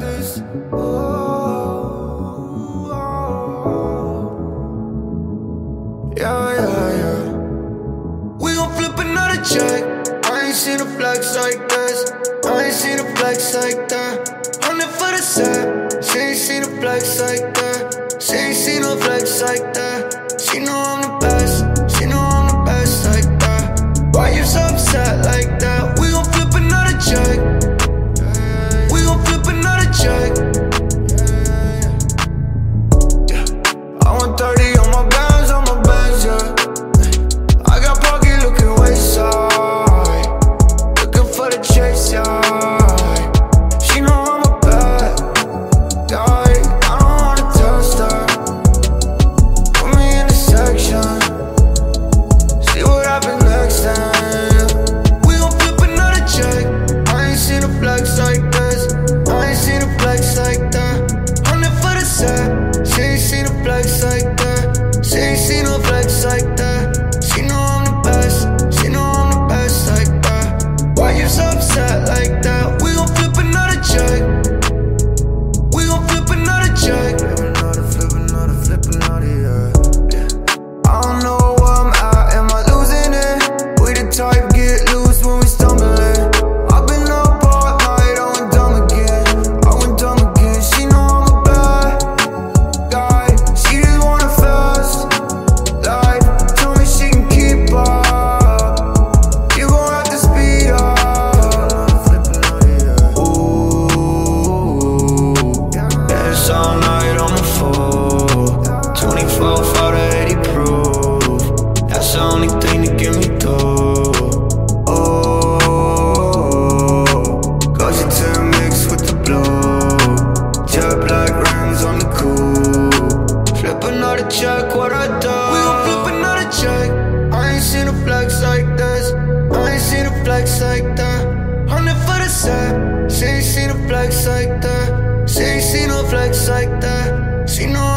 this. Oh, oh, oh. Yeah, yeah, yeah. We gon' flip another check. I ain't seen a flex like this. I ain't seen a flex like that. Hundred for the set. She ain't seen a flex like All night on the floor. 24 for the 80 proof. That's the only thing to get me through. Oh, goes into the mix with the blue. Jet black rims on the coupe. Flip another check, what I do? We gon' flip another check. I ain't seen a flex like this. I ain't seen a flex like that. Hundred for the set. She ain't seen a flex like that. She ain't seen no flex like that. She know